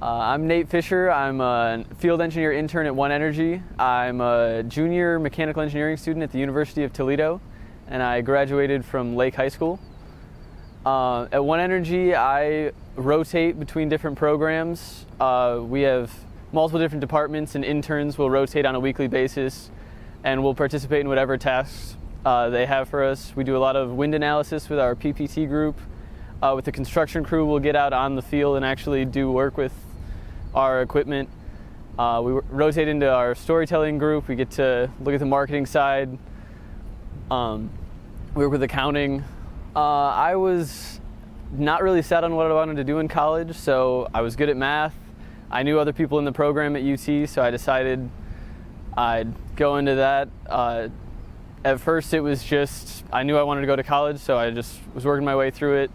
Uh, I'm Nate Fisher. I'm a field engineer intern at One Energy. I'm a junior mechanical engineering student at the University of Toledo, and I graduated from Lake High School. Uh, at One Energy, I rotate between different programs. Uh, we have multiple different departments, and interns will rotate on a weekly basis, and will participate in whatever tasks uh, they have for us. We do a lot of wind analysis with our PPT group. Uh, with the construction crew, we'll get out on the field and actually do work with our equipment. Uh, we rotate into our storytelling group. We get to look at the marketing side. Um, we work with accounting. Uh, I was not really set on what I wanted to do in college, so I was good at math. I knew other people in the program at UT, so I decided I'd go into that. Uh, at first, it was just I knew I wanted to go to college, so I just was working my way through it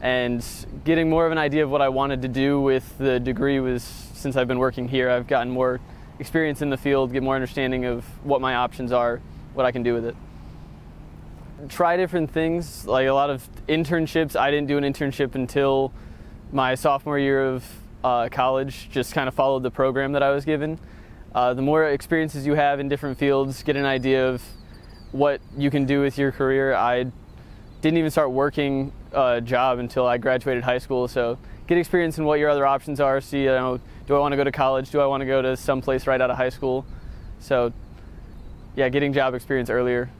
and getting more of an idea of what I wanted to do with the degree was since I've been working here, I've gotten more experience in the field, get more understanding of what my options are, what I can do with it. Try different things, like a lot of internships. I didn't do an internship until my sophomore year of uh, college, just kind of followed the program that I was given. Uh, the more experiences you have in different fields, get an idea of what you can do with your career. I didn't even start working a job until I graduated high school. So get experience in what your other options are. See, you know, do I want to go to college? Do I want to go to some place right out of high school? So yeah, getting job experience earlier